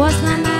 was my mind.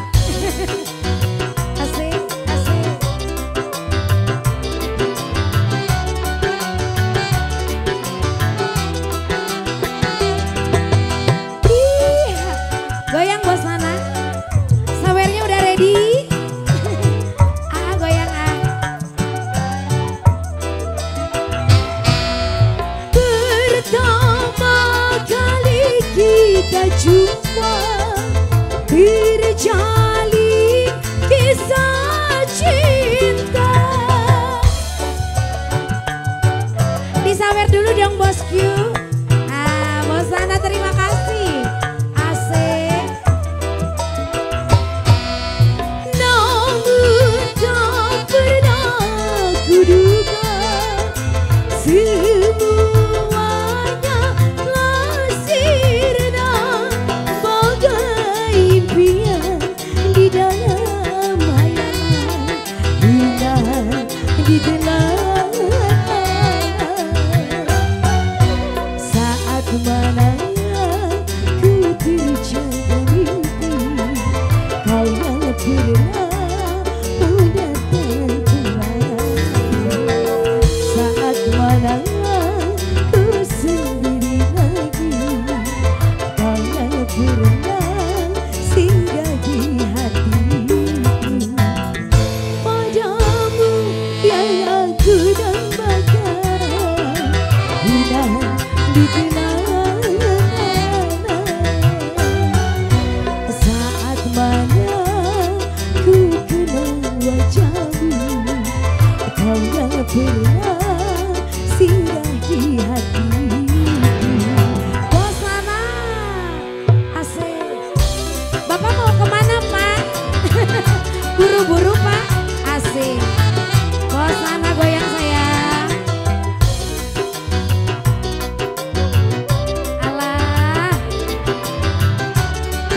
jumpa terjalin kisah cinta. Disawer dulu dong bosku. Ah bos sana terima kasih.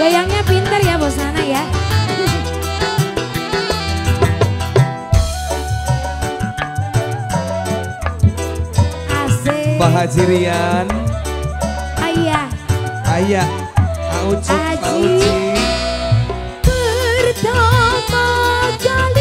Goyangnya pinter ya Bosana ya. Asik. Pak Haji Rian. Ayah. Ayah. Pak Haji. Pertama kali.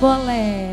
Boleh.